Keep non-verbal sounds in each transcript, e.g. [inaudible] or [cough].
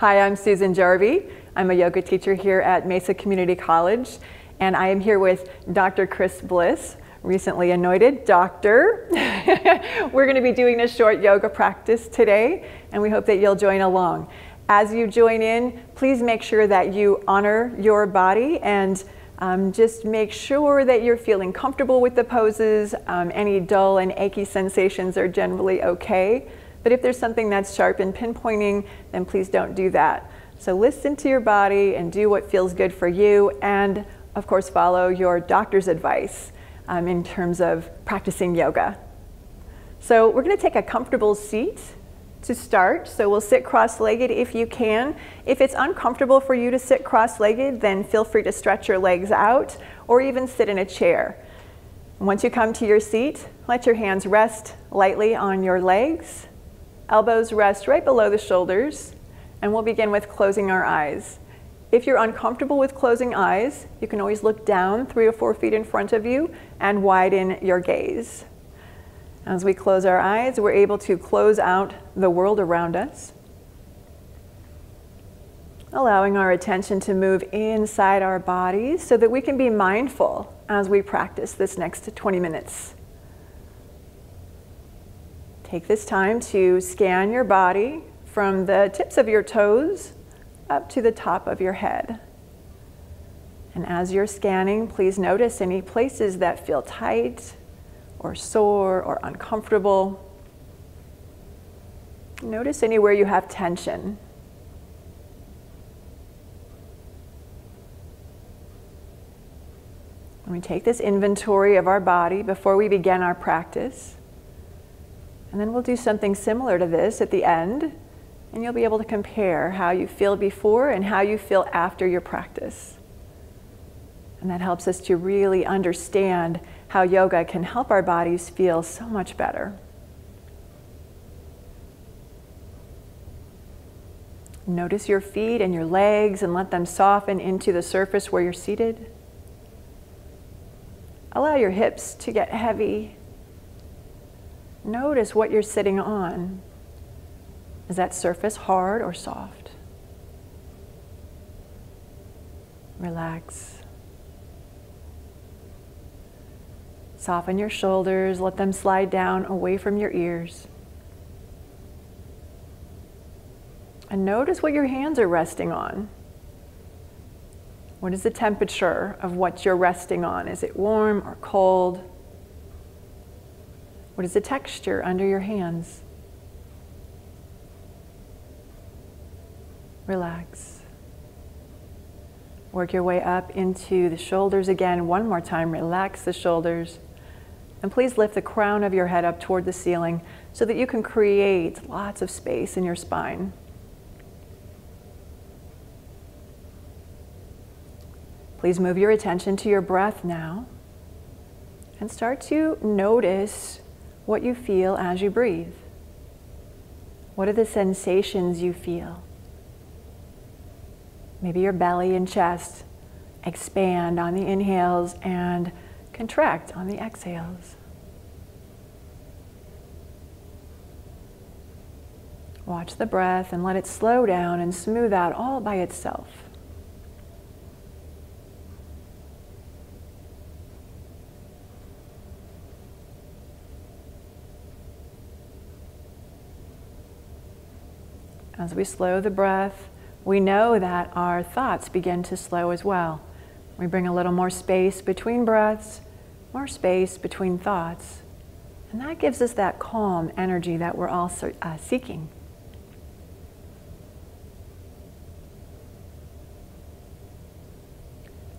Hi, I'm Susan Jarvie. I'm a yoga teacher here at Mesa Community College, and I am here with Dr. Chris Bliss, recently anointed doctor. [laughs] We're going to be doing a short yoga practice today, and we hope that you'll join along. As you join in, please make sure that you honor your body and um, just make sure that you're feeling comfortable with the poses. Um, any dull and achy sensations are generally okay. But if there's something that's sharp and pinpointing, then please don't do that. So listen to your body and do what feels good for you. And of course, follow your doctor's advice um, in terms of practicing yoga. So we're going to take a comfortable seat to start. So we'll sit cross-legged if you can. If it's uncomfortable for you to sit cross-legged, then feel free to stretch your legs out or even sit in a chair. Once you come to your seat, let your hands rest lightly on your legs. Elbows rest right below the shoulders. And we'll begin with closing our eyes. If you're uncomfortable with closing eyes, you can always look down three or four feet in front of you and widen your gaze. As we close our eyes, we're able to close out the world around us, allowing our attention to move inside our bodies so that we can be mindful as we practice this next 20 minutes. Take this time to scan your body from the tips of your toes up to the top of your head. And as you're scanning, please notice any places that feel tight or sore or uncomfortable. Notice anywhere you have tension. We take this inventory of our body before we begin our practice, and then we'll do something similar to this at the end, and you'll be able to compare how you feel before and how you feel after your practice. And that helps us to really understand how yoga can help our bodies feel so much better. Notice your feet and your legs and let them soften into the surface where you're seated. Allow your hips to get heavy. Notice what you're sitting on. Is that surface hard or soft? Relax. Soften your shoulders, let them slide down away from your ears. And notice what your hands are resting on. What is the temperature of what you're resting on? Is it warm or cold? What is the texture under your hands? Relax. Work your way up into the shoulders again. One more time. Relax the shoulders. And please lift the crown of your head up toward the ceiling so that you can create lots of space in your spine. Please move your attention to your breath now and start to notice what you feel as you breathe. What are the sensations you feel? Maybe your belly and chest expand on the inhales and Contract on the exhales. Watch the breath and let it slow down and smooth out all by itself. As we slow the breath, we know that our thoughts begin to slow as well. We bring a little more space between breaths more space between thoughts. And that gives us that calm energy that we're all uh, seeking.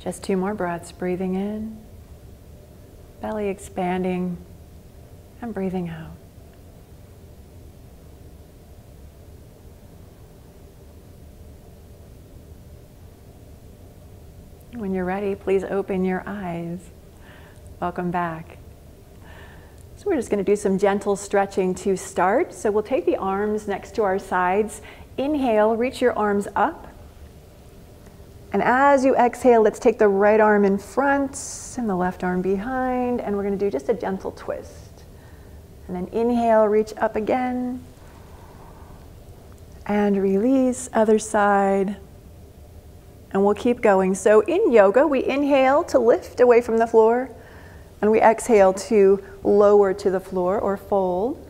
Just two more breaths, breathing in, belly expanding, and breathing out. When you're ready, please open your eyes. Welcome back. So we're just going to do some gentle stretching to start. So we'll take the arms next to our sides. Inhale, reach your arms up. And as you exhale, let's take the right arm in front and the left arm behind. And we're going to do just a gentle twist. And then inhale, reach up again. and release, other side. And we'll keep going. So in yoga, we inhale to lift away from the floor, and we exhale to lower to the floor or fold.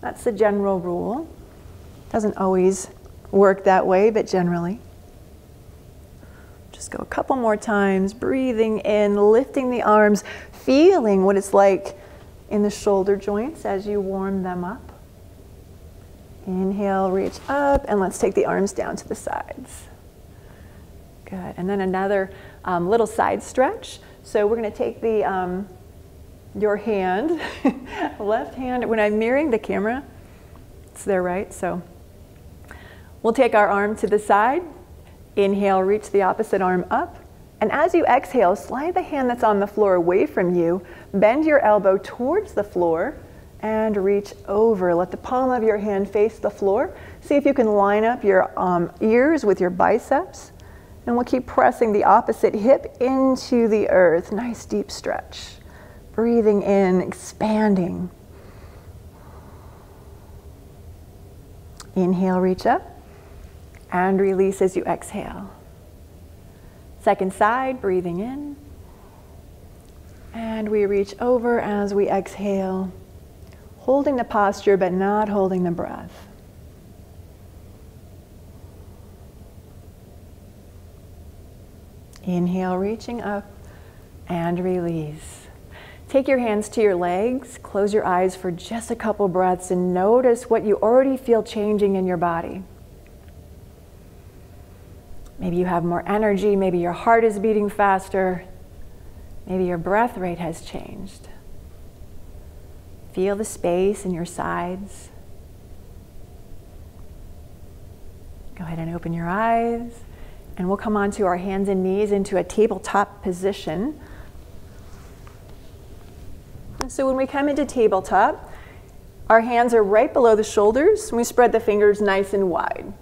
That's the general rule. Doesn't always work that way, but generally. Just go a couple more times, breathing in, lifting the arms, feeling what it's like in the shoulder joints as you warm them up. Inhale, reach up, and let's take the arms down to the sides. Good. And then another um, little side stretch. So we're going to take the um, your hand, [laughs] left hand. When I'm mirroring the camera, it's there, right? So we'll take our arm to the side. Inhale, reach the opposite arm up. And as you exhale, slide the hand that's on the floor away from you. Bend your elbow towards the floor and reach over. Let the palm of your hand face the floor. See if you can line up your um, ears with your biceps. And we'll keep pressing the opposite hip into the earth. Nice deep stretch. Breathing in, expanding. Inhale, reach up. And release as you exhale. Second side, breathing in. And we reach over as we exhale holding the posture but not holding the breath. Inhale, reaching up and release. Take your hands to your legs, close your eyes for just a couple breaths, and notice what you already feel changing in your body. Maybe you have more energy, maybe your heart is beating faster, maybe your breath rate has changed. Feel the space in your sides. Go ahead and open your eyes. And we'll come onto our hands and knees into a tabletop position. So when we come into tabletop, our hands are right below the shoulders. And we spread the fingers nice and wide.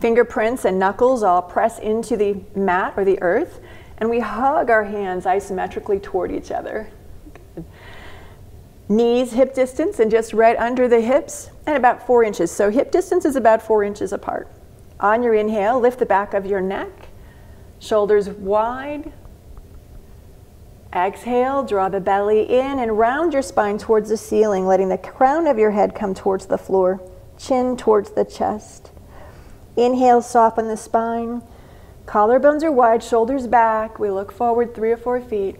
Fingerprints and knuckles all press into the mat or the earth. And we hug our hands isometrically toward each other. Knees hip distance and just right under the hips and about four inches. So hip distance is about four inches apart. On your inhale, lift the back of your neck, shoulders wide. Exhale, draw the belly in and round your spine towards the ceiling, letting the crown of your head come towards the floor, chin towards the chest. Inhale, soften the spine. Collarbones are wide, shoulders back. We look forward three or four feet.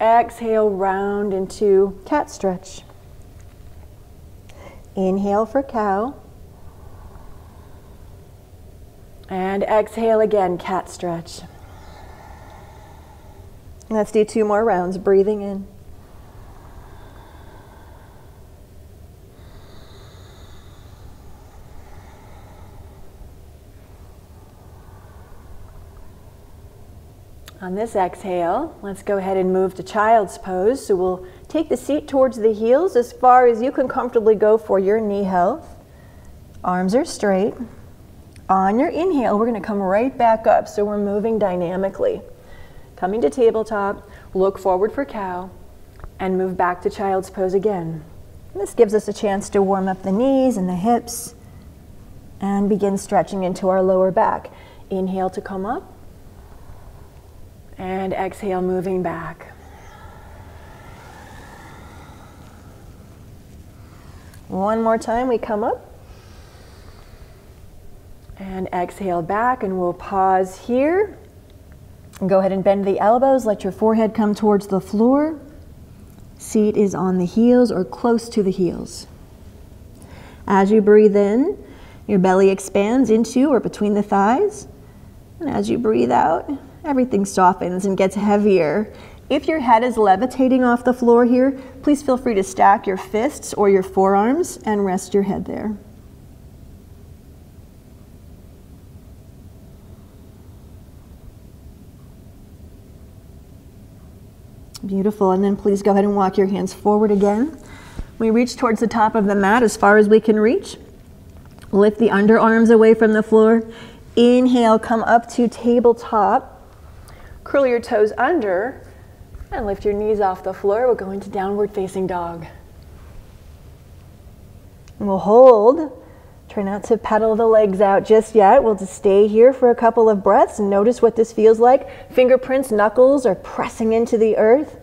Exhale, round into cat stretch. Inhale for cow. And exhale again, cat stretch. Let's do two more rounds, breathing in. On this exhale, let's go ahead and move to child's pose. So we'll take the seat towards the heels as far as you can comfortably go for your knee health. Arms are straight. On your inhale, we're going to come right back up. So we're moving dynamically. Coming to tabletop, look forward for cow, and move back to child's pose again. This gives us a chance to warm up the knees and the hips and begin stretching into our lower back. Inhale to come up. And exhale, moving back. One more time, we come up. And exhale back, and we'll pause here. Go ahead and bend the elbows, let your forehead come towards the floor. Seat is on the heels or close to the heels. As you breathe in, your belly expands into or between the thighs. And as you breathe out, everything softens and gets heavier. If your head is levitating off the floor here, please feel free to stack your fists or your forearms and rest your head there. Beautiful. And then please go ahead and walk your hands forward again. We reach towards the top of the mat as far as we can reach. Lift the underarms away from the floor. Inhale, come up to tabletop. Curl your toes under and lift your knees off the floor. We'll go into downward facing dog. And we'll hold Try not to pedal the legs out just yet. We'll just stay here for a couple of breaths notice what this feels like. Fingerprints, knuckles are pressing into the earth.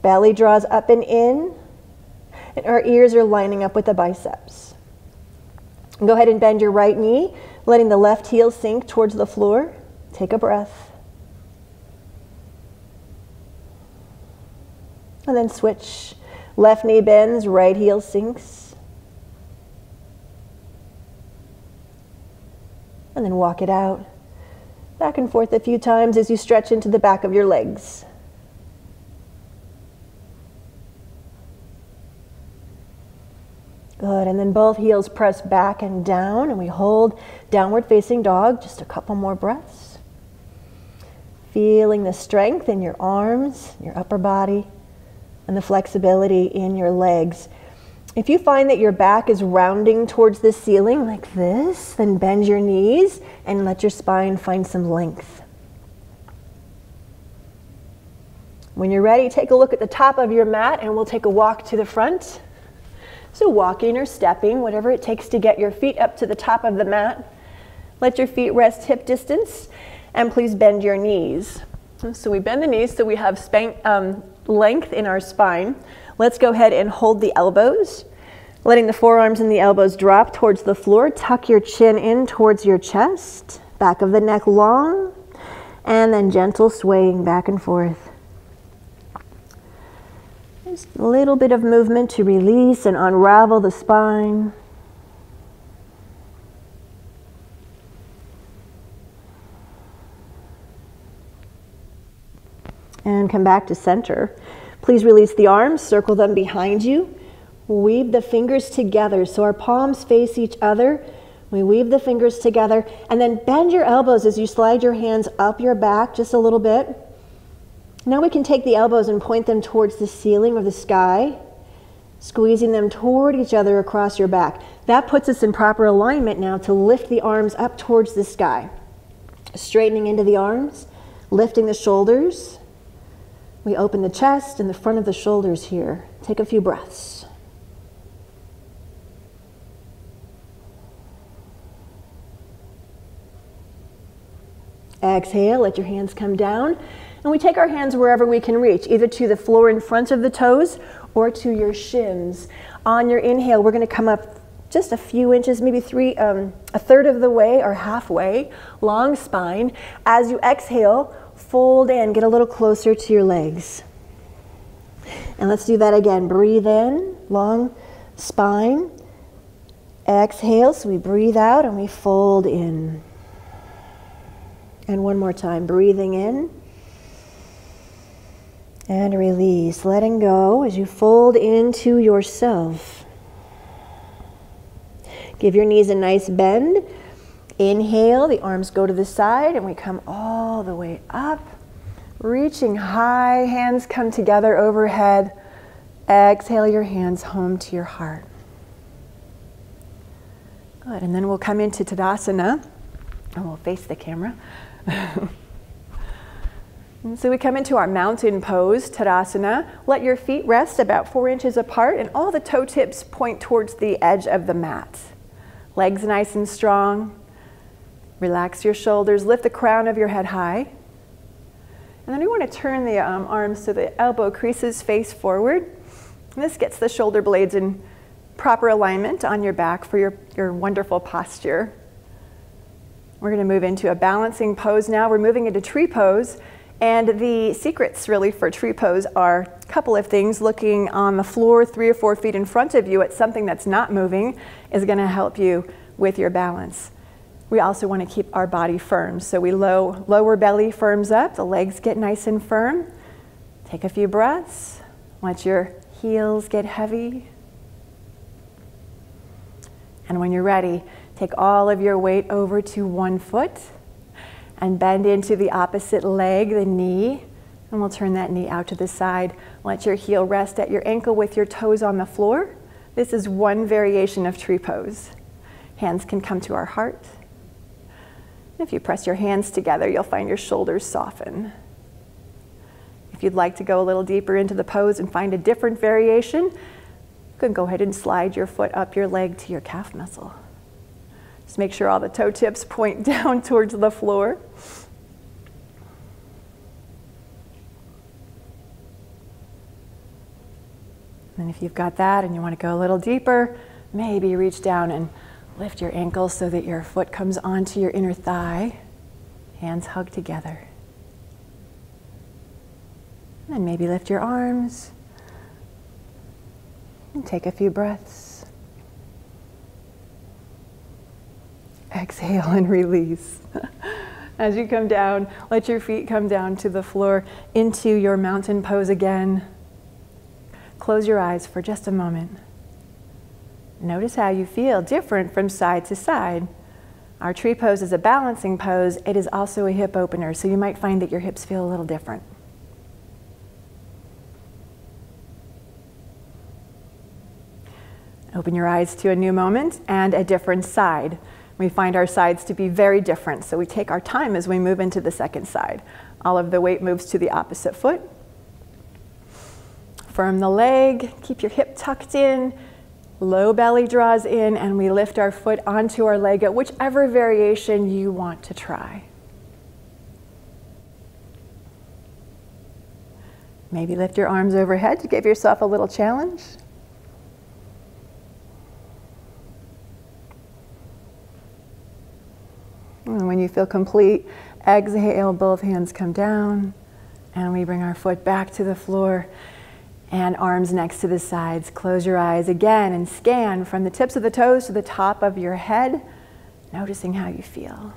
Belly draws up and in, and our ears are lining up with the biceps. Go ahead and bend your right knee, letting the left heel sink towards the floor. Take a breath. And then switch. Left knee bends, right heel sinks. And then walk it out. Back and forth a few times as you stretch into the back of your legs. Good, and then both heels press back and down, and we hold downward facing dog. Just a couple more breaths. Feeling the strength in your arms, your upper body, and the flexibility in your legs. If you find that your back is rounding towards the ceiling like this, then bend your knees and let your spine find some length. When you're ready, take a look at the top of your mat and we'll take a walk to the front. So, walking or stepping, whatever it takes to get your feet up to the top of the mat. Let your feet rest hip distance and please bend your knees. So, we bend the knees so we have um, length in our spine. Let's go ahead and hold the elbows, letting the forearms and the elbows drop towards the floor. Tuck your chin in towards your chest, back of the neck long, and then gentle swaying back and forth. Just a little bit of movement to release and unravel the spine. And come back to center. Please release the arms, circle them behind you. Weave the fingers together so our palms face each other. We weave the fingers together and then bend your elbows as you slide your hands up your back just a little bit. Now we can take the elbows and point them towards the ceiling or the sky, squeezing them toward each other across your back. That puts us in proper alignment now to lift the arms up towards the sky. Straightening into the arms, lifting the shoulders. We open the chest and the front of the shoulders here. Take a few breaths. Exhale, let your hands come down. And we take our hands wherever we can reach, either to the floor in front of the toes or to your shins. On your inhale, we're going to come up just a few inches, maybe three, um, a third of the way or halfway, long spine. As you exhale, fold in, get a little closer to your legs. And let's do that again. Breathe in, long spine. Exhale, so we breathe out and we fold in. And one more time, breathing in and release, letting go as you fold into yourself. Give your knees a nice bend. Inhale, the arms go to the side, and we come all the way up. Reaching high, hands come together overhead. Exhale your hands home to your heart. Good, and then we'll come into Tadasana, and we'll face the camera. [laughs] So we come into our mountain pose, Tadasana. Let your feet rest about four inches apart and all the toe tips point towards the edge of the mat. Legs nice and strong. Relax your shoulders. Lift the crown of your head high. And then we want to turn the um, arms so the elbow creases face forward. And this gets the shoulder blades in proper alignment on your back for your, your wonderful posture. We're going to move into a balancing pose now. We're moving into tree pose. And the secrets really for tree pose are a couple of things. Looking on the floor three or four feet in front of you at something that's not moving is going to help you with your balance. We also want to keep our body firm. So we low, lower belly firms up, the legs get nice and firm. Take a few breaths. Let your heels get heavy. And when you're ready, take all of your weight over to one foot and bend into the opposite leg, the knee. And we'll turn that knee out to the side. Let your heel rest at your ankle with your toes on the floor. This is one variation of tree pose. Hands can come to our heart. If you press your hands together, you'll find your shoulders soften. If you'd like to go a little deeper into the pose and find a different variation, you can go ahead and slide your foot up your leg to your calf muscle. Just make sure all the toe tips point [laughs] down towards the floor. And if you've got that and you want to go a little deeper, maybe reach down and lift your ankle so that your foot comes onto your inner thigh. Hands hug together. And maybe lift your arms and take a few breaths. Exhale and [laughs] release. As you come down, let your feet come down to the floor into your mountain pose again. Close your eyes for just a moment. Notice how you feel different from side to side. Our tree pose is a balancing pose. It is also a hip opener, so you might find that your hips feel a little different. Open your eyes to a new moment and a different side. We find our sides to be very different, so we take our time as we move into the second side. All of the weight moves to the opposite foot. Firm the leg, keep your hip tucked in, low belly draws in, and we lift our foot onto our leg at whichever variation you want to try. Maybe lift your arms overhead to give yourself a little challenge. And when you feel complete, exhale, both hands come down, and we bring our foot back to the floor and arms next to the sides. Close your eyes again and scan from the tips of the toes to the top of your head, noticing how you feel.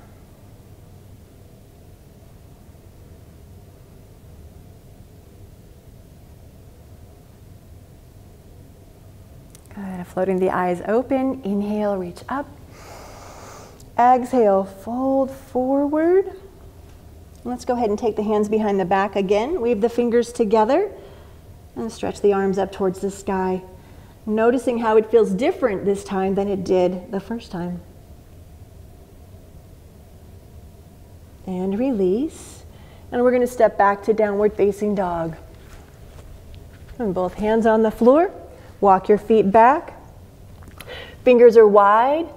Good. Floating the eyes open. Inhale, reach up. Exhale, fold forward. Let's go ahead and take the hands behind the back again. Weave the fingers together and stretch the arms up towards the sky. Noticing how it feels different this time than it did the first time. And release. And we're going to step back to downward facing dog. And both hands on the floor. Walk your feet back. Fingers are wide.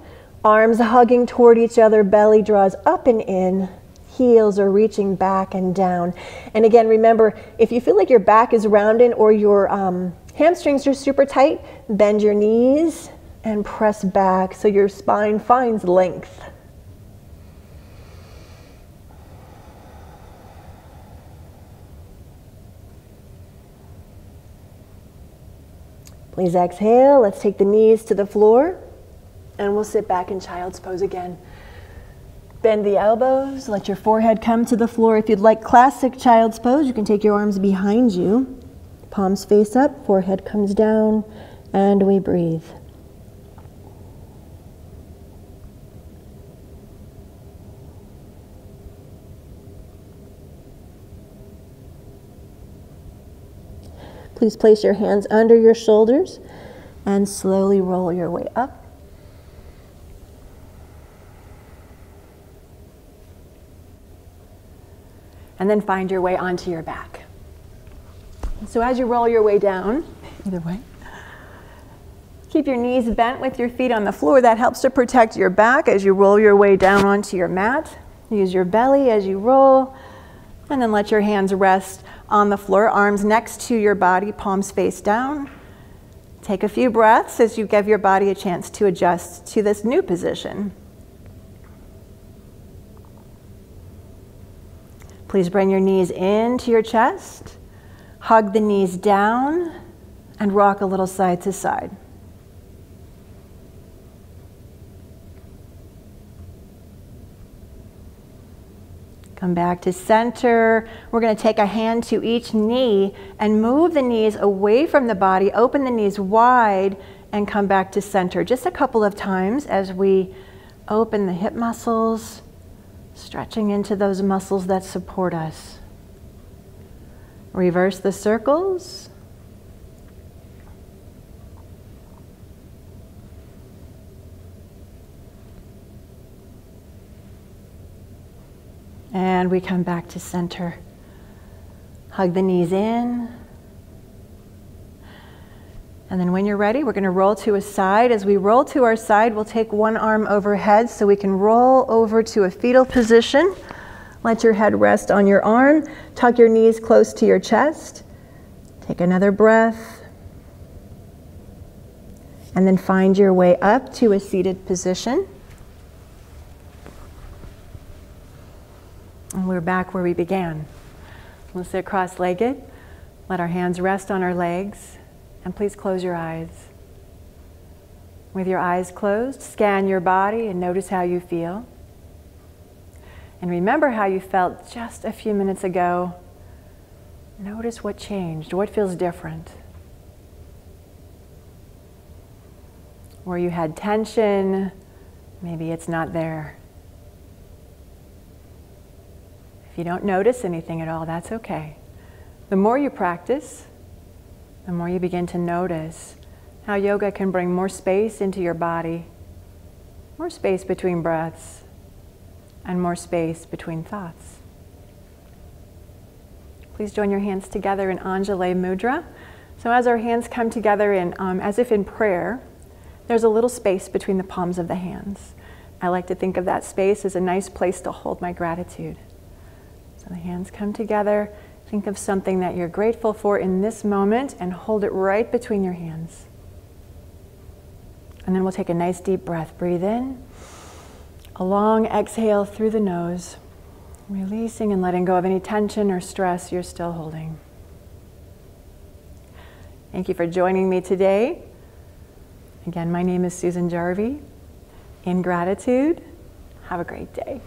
Arms hugging toward each other, belly draws up and in, heels are reaching back and down. And again, remember, if you feel like your back is rounded or your um, hamstrings are super tight, bend your knees and press back so your spine finds length. Please exhale. Let's take the knees to the floor. And we'll sit back in child's pose again. Bend the elbows, let your forehead come to the floor. If you'd like classic child's pose, you can take your arms behind you. Palms face up, forehead comes down, and we breathe. Please place your hands under your shoulders and slowly roll your way up and then find your way onto your back. So as you roll your way down, either way, keep your knees bent with your feet on the floor. That helps to protect your back as you roll your way down onto your mat. Use your belly as you roll, and then let your hands rest on the floor, arms next to your body, palms face down. Take a few breaths as you give your body a chance to adjust to this new position. Please bring your knees into your chest, hug the knees down, and rock a little side to side. Come back to center. We're going to take a hand to each knee and move the knees away from the body, open the knees wide, and come back to center. Just a couple of times as we open the hip muscles stretching into those muscles that support us. Reverse the circles. And we come back to center. Hug the knees in. And then when you're ready, we're going to roll to a side. As we roll to our side, we'll take one arm overhead so we can roll over to a fetal position. Let your head rest on your arm. Tuck your knees close to your chest. Take another breath. And then find your way up to a seated position. And we're back where we began. We'll sit cross legged. Let our hands rest on our legs. And please close your eyes. With your eyes closed, scan your body and notice how you feel. And remember how you felt just a few minutes ago. Notice what changed, what feels different. Where you had tension, maybe it's not there. If you don't notice anything at all, that's okay. The more you practice, the more you begin to notice how yoga can bring more space into your body, more space between breaths, and more space between thoughts. Please join your hands together in Anjali Mudra. So, as our hands come together in, um, as if in prayer, there's a little space between the palms of the hands. I like to think of that space as a nice place to hold my gratitude. So the hands come together Think of something that you're grateful for in this moment and hold it right between your hands. And then we'll take a nice deep breath. Breathe in. A long exhale through the nose, releasing and letting go of any tension or stress you're still holding. Thank you for joining me today. Again, my name is Susan Jarvie. In gratitude, have a great day.